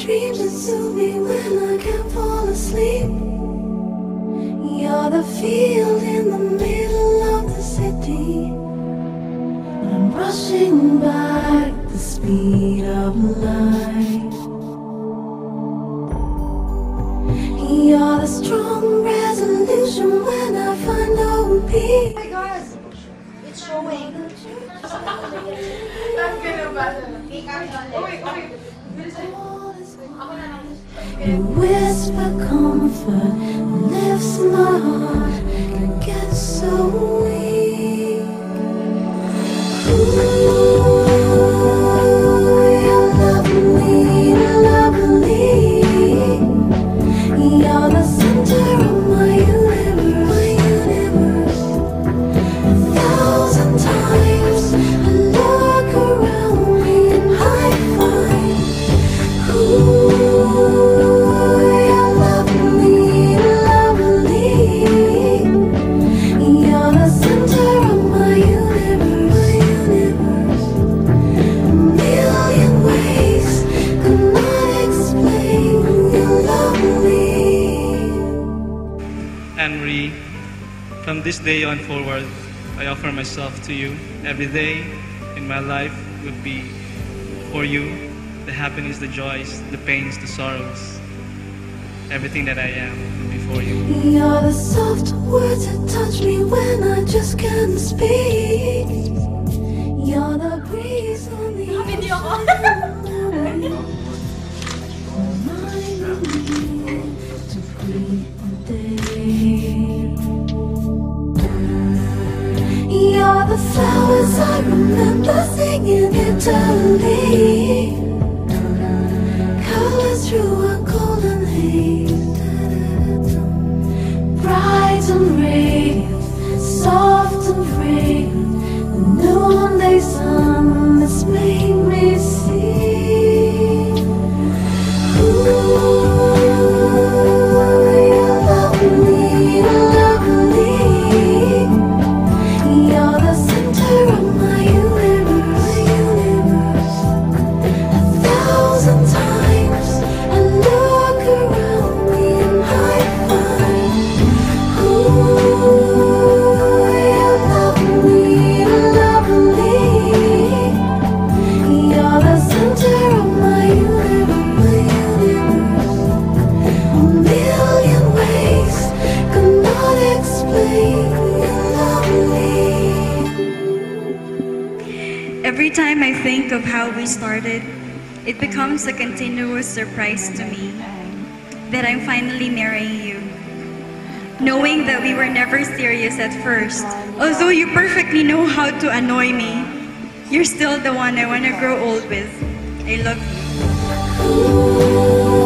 dreams that soothe me when I can't fall asleep. You're the field in the middle of the city. I'm rushing by the speed of light. You're the strong resolution when I find no peace. my god! It's showing. You whisper comfort lifts my heart. Marie, from this day on forward, I offer myself to you. Every day in my life would be for you. The happiness, the joys, the pains, the sorrows. Everything that I am before you. You're the soft words that touch me when I just can't speak. Flowers I remember singing eternally. Colors Every time I think of how we started, it becomes a continuous surprise to me that I'm finally marrying you. Knowing that we were never serious at first, although you perfectly know how to annoy me, you're still the one I want to grow old with. I love you.